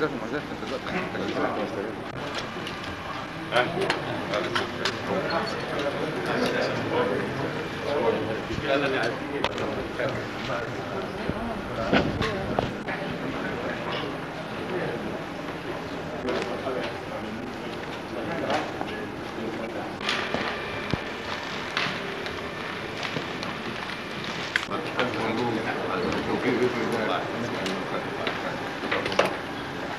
جزاكم